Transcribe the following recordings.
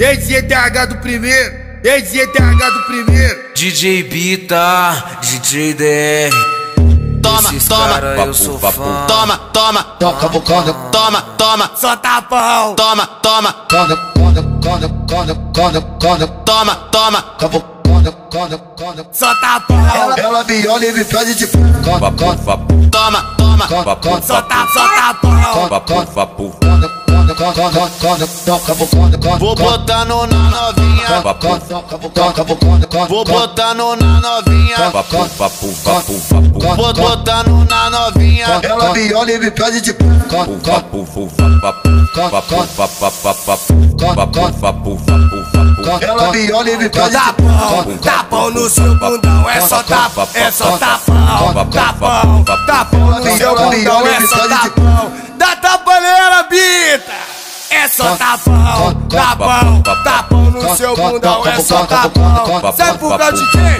Desde ETH do primeiro, desde ETH do primeiro. DJ Bita, DJ DR toma, toma, papu, toma, toma, toca o condo, né? toma, toma, só pau. toma, toma, condo, condo, condo, condo, condo, condo, toma, toma, copo, condo, condo, condo, só tapão, ela, ela me olha e me pede de tipo, condo, toma, toma, copo, só tapão, condo, condo, condo, Vou botar no na novinha. Vou botar no na novinha. Vou botar no na novinha. Ela viola e me pede de ela viola e me pede tapão, tapão no seu bundão, é só tapão, é só tapão, tapão, tapão. só tapão, tapão, tapão no seu bundão, é só tapão. Sabe por causa de quem?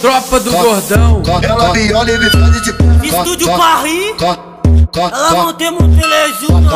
Tropa do gordão. Ela me olha e me faz de Estúdio Paris. Ela não tem um telejuno.